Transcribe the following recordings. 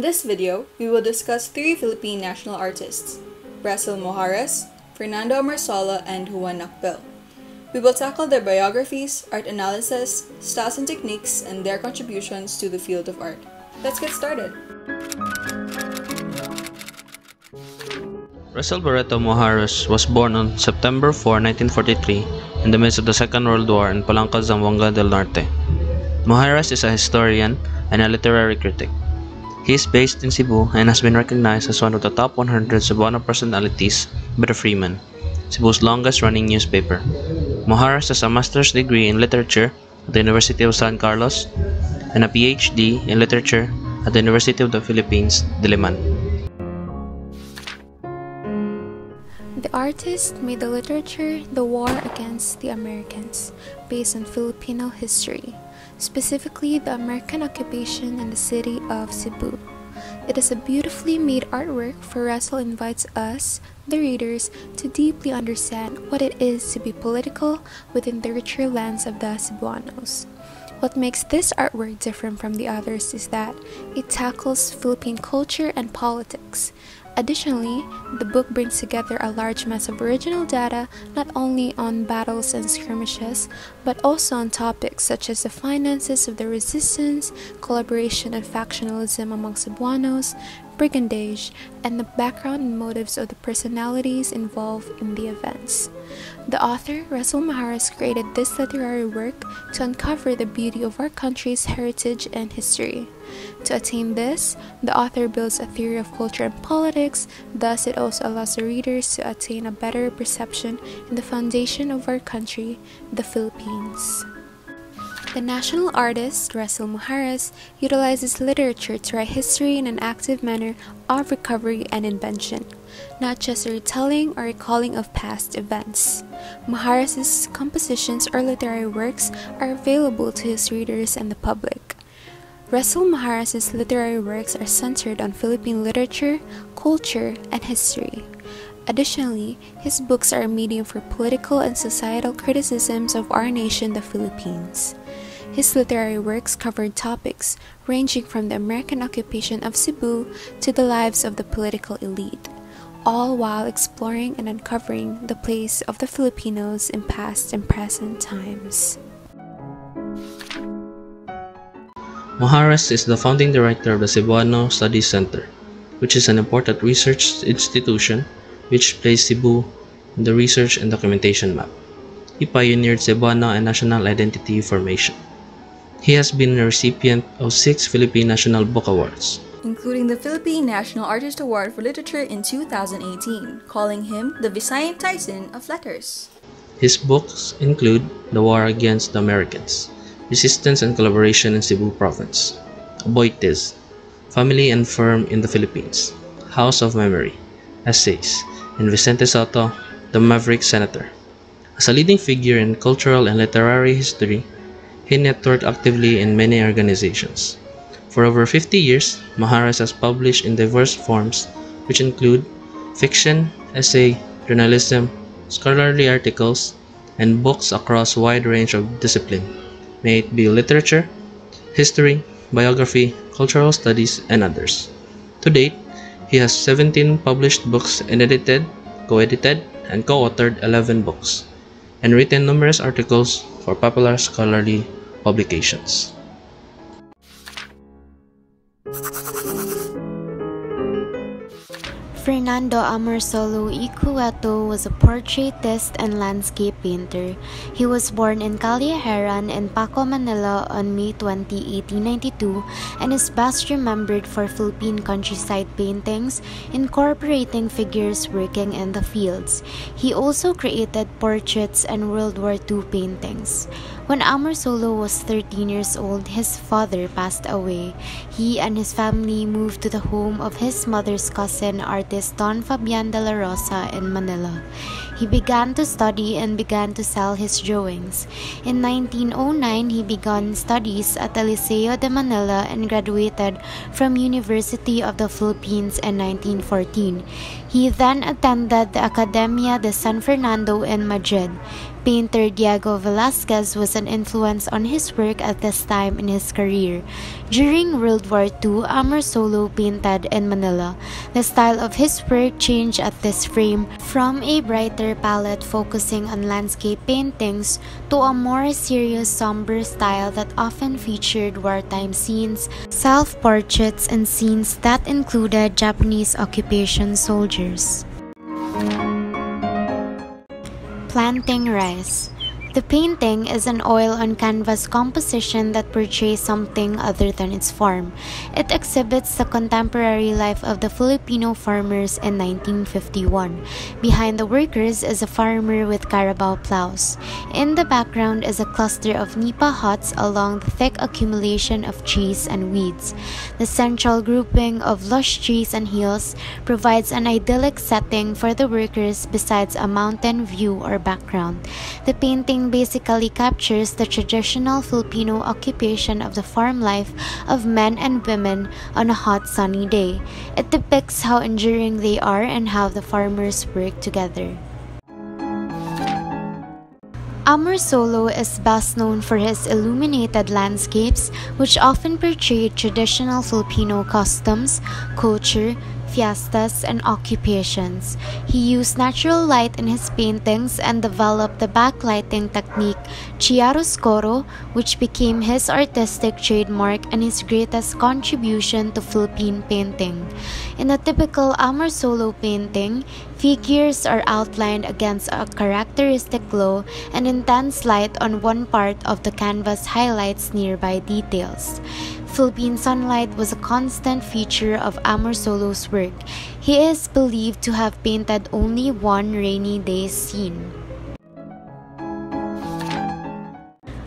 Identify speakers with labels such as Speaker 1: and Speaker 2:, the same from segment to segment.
Speaker 1: In this video, we will discuss three Philippine national artists, Resil Mojares, Fernando Amorsolo, and Juan Nakpil. We will tackle their biographies, art analysis, styles and techniques, and their contributions to the field of art. Let's get started!
Speaker 2: Resil Barreto Mojares was born on September 4, 1943, in the midst of the Second World War in Palanca, Zamboanga del Norte. Mojares is a historian and a literary critic. He is based in Cebu and has been recognized as one of the top 100 Cebuano personalities by the Freeman, Cebu's longest running newspaper. Mojares has a master's degree in literature at the University of San Carlos and a PhD in literature at the University of the Philippines, Diliman.
Speaker 3: The artist made the literature The War Against the Americans, based on Filipino history, specifically the American occupation in the city of Cebu. It is a beautifully made artwork for Resil invites us, the readers, to deeply understand what it is to be political within the richer lands of the Cebuanos. What makes this artwork different from the others is that it tackles Philippine culture and politics. Additionally, the book brings together a large mass of original data not only on battles and skirmishes, but also on topics such as the finances of the resistance, collaboration and factionalism among Cebuanos, brigandage, and the background and motives of the personalities involved in the events. The author, Resil Mojares, created this literary work to uncover the beauty of our country's heritage and history. To attain this, the author builds a theory of culture and politics, thus, it also allows the readers to attain a better perception in the foundation of our country, the Philippines. The national artist, Resil Mojares, utilizes literature to write history in an active manner of recovery and invention, not just a retelling or recalling of past events. Mojares' compositions or literary works are available to his readers and the public. Resil Mojares' literary works are centered on Philippine literature, culture, and history. Additionally, his books are a medium for political and societal criticisms of our nation, the Philippines. His literary works covered topics ranging from the American occupation of Cebu to the lives of the political elite, all while exploring and uncovering the place of the Filipinos in past and present times.
Speaker 2: Mojares is the founding director of the Cebuano Studies Center, which is an important research institution which placed Cebu in the research and documentation map. He pioneered Cebuano and national identity formation. He has been a recipient of six Philippine National Book Awards,
Speaker 1: including the Philippine National Artist Award for Literature in 2018, calling him the Visayan Tyson of letters.
Speaker 2: His books include The War Against the Americans, Resistance and Collaboration in Cebu Province, Aboitiz, Family and Firm in the Philippines, House of Memory, Essays, and Vicente Sotto, the Maverick Senator. As a leading figure in cultural and literary history, he networked actively in many organizations. For over 50 years, Mojares has published in diverse forms, which include fiction, essay, journalism, scholarly articles, and books across a wide range of discipline, may it be literature, history, biography, cultural studies, and others. To date, he has 17 published books and edited, co-edited, and co-authored 11 books, and written numerous articles for popular scholarly publications.
Speaker 4: Fernando Amorsolo y Cueto was a portraitist and landscape painter. He was born in Calle Herran in Paco, Manila on May 20, 1892 and is best remembered for Philippine countryside paintings incorporating figures working in the fields. He also created portraits and World War II paintings. When Amorsolo was 13 years old, his father passed away. He and his family moved to the home of his mother's cousin, artist Don Fabian de la Rosa in Manila. He began to study and began to sell his drawings. In 1909, he began studies at the Liceo de Manila and graduated from University of the Philippines in 1914. He then attended the Academia de San Fernando in Madrid. Painter Diego Velázquez was an influence on his work at this time in his career. During World War II, Amorsolo painted in Manila. The style of his work changed at this frame from a brighter palette focusing on landscape paintings to a more serious somber style that often featured wartime scenes, self-portraits, and scenes that included Japanese occupation soldiers. Planting rice. The painting is an oil on canvas composition that portrays something other than its form. It exhibits the contemporary life of the Filipino farmers in 1951. Behind the workers is a farmer with carabao plows. In the background is a cluster of nipa huts along the thick accumulation of trees and weeds. The central grouping of lush trees and hills provides an idyllic setting for the workers besides a mountain view or background. The painting painting basically captures the traditional Filipino occupation of the farm life of men and women on a hot sunny day. It depicts how enduring they are and how the farmers work together. Amorsolo is best known for his illuminated landscapes, which often portray traditional Filipino customs, culture, fiestas, and occupations. He used natural light in his paintings and developed the backlighting technique chiaroscuro, which became his artistic trademark and his greatest contribution to Philippine painting. In a typical Amorsolo painting, figures are outlined against a characteristic glow and intense light on one part of the canvas highlights nearby details. Philippine sunlight was a constant feature of Amorsolo's work. He is believed to have painted only one rainy day scene.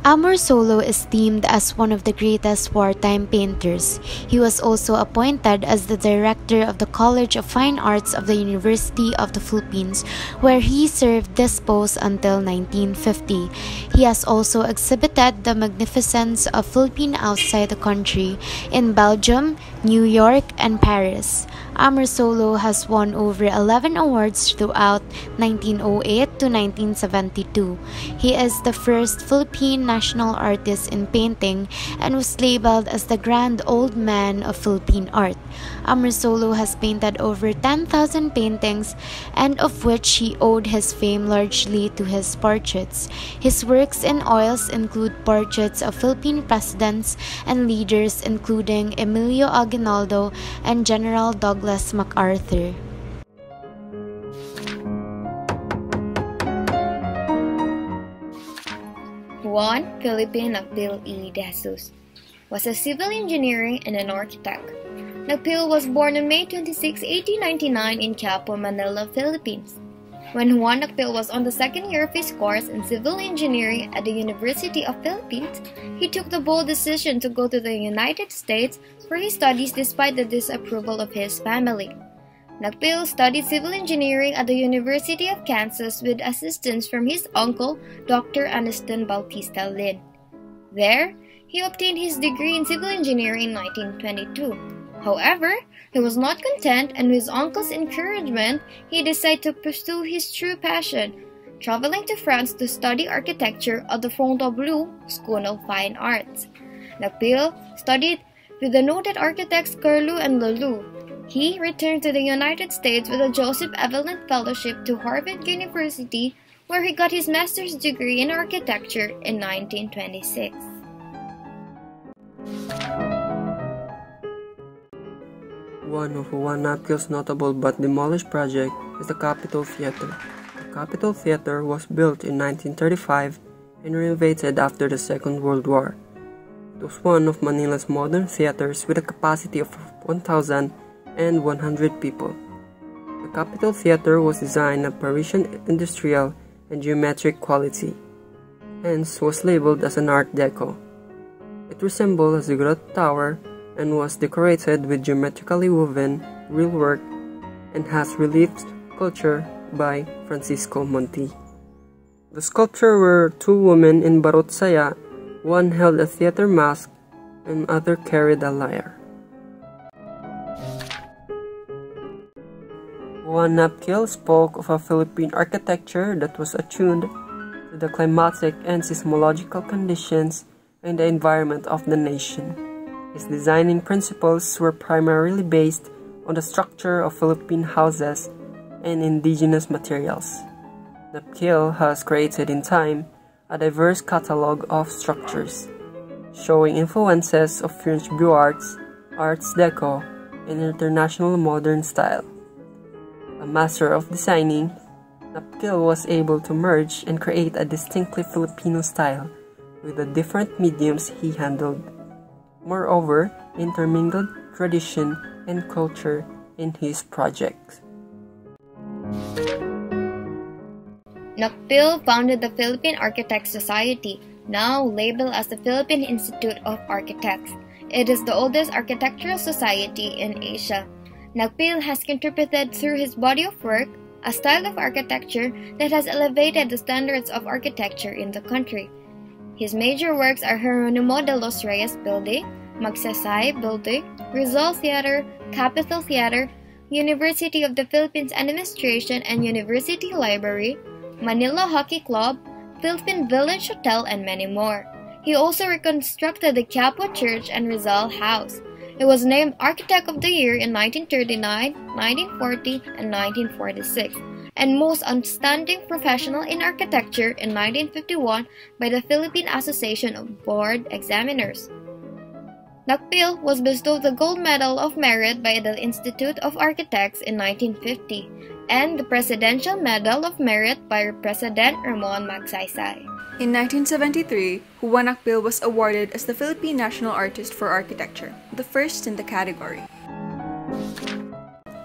Speaker 4: Amorsolo is deemed as one of the greatest wartime painters. He was also appointed as the director of the College of Fine Arts of the University of the Philippines, where he served this post until 1950. He has also exhibited the magnificence of Philippine outside the country in Belgium, New York, and Paris. Amorsolo has won over 11 awards throughout 1908 to 1972. He is the first Philippine national artist in painting and was labeled as the grand old man of Philippine art. Amorsolo has painted over 10,000 paintings and of which he owed his fame largely to his portraits. His works in oils include portraits of Philippine presidents and leaders including Emilio Aguinaldo and General Douglas MacArthur.
Speaker 5: Juan Felipe Nakpil y de Jesus was a civil engineer and an architect. Nakpil was born on May 26, 1899 in Quiapo, Manila, Philippines. When Juan Nakpil was on the second year of his course in civil engineering at the University of Philippines, he took the bold decision to go to the United States for his studies despite the disapproval of his family. Nakpil studied civil engineering at the University of Kansas with assistance from his uncle, Dr. Ariston Bautista Lin. There, he obtained his degree in civil engineering in 1922. However, he was not content and with his uncle's encouragement, he decided to pursue his true passion, traveling to France to study architecture at the Fontainebleau School of Fine Arts. Nakpil studied with the noted architects Carlu and Laloux. He returned to the United States with a Joseph Evelyn Fellowship to Harvard University, where he got his master's degree in architecture in 1926.
Speaker 6: One of Juan Nakpil's notable but demolished project is the Capitol Theater. The Capitol Theater was built in 1935 and renovated after the Second World War. It was one of Manila's modern theaters with a capacity of 1,100 people. The Capitol Theater was designed of Parisian industrial and geometric quality, hence was labeled as an Art Deco. It resembled a ziggurat tower and was decorated with geometrically woven real work and has relief sculpture by Francisco Monti. The sculpture were two women in barot saya, one held a theater mask and other carried a lyre. Juan Napkil spoke of a Philippine architecture that was attuned to the climatic and seismological conditions and the environment of the nation. His designing principles were primarily based on the structure of Philippine houses and indigenous materials. Napkil has created in time a diverse catalog of structures, showing influences of French Beaux Arts, Arts Deco, and international modern style. A master of designing, Napkil was able to merge and create a distinctly Filipino style with the different mediums he handled. Moreover, intermingled tradition and culture in his projects.
Speaker 5: Napkil founded the Philippine Architects Society, now labeled as the Philippine Institute of Architects. It is the oldest architectural society in Asia. Napkil has contributed through his body of work a style of architecture that has elevated the standards of architecture in the country. His major works are Jeronimo de los Reyes Building, Magsaysay Building, Rizal Theater, Capitol Theater, University of the Philippines Administration and University Library, Manila Jockey Club, Philippine Village Hotel, and many more. He also reconstructed the Quiapo Church and Rizal House. It was named Architect of the Year in 1939, 1940, and 1946, and Most Outstanding Professional in Architecture in 1951 by the Philippine Association of Board Examiners. Napkil was bestowed the Gold Medal of Merit by the Institute of Architects in 1950 and the Presidential Medal of Merit by President Ramon Magsaysay.
Speaker 1: In 1973, Juan Nakpil was awarded as the Philippine National Artist for Architecture, the first in the category.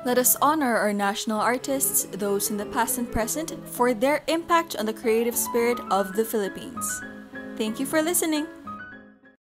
Speaker 1: Let us honor our national artists, those in the past and present, for their impact on the creative spirit of the Philippines. Thank you for listening.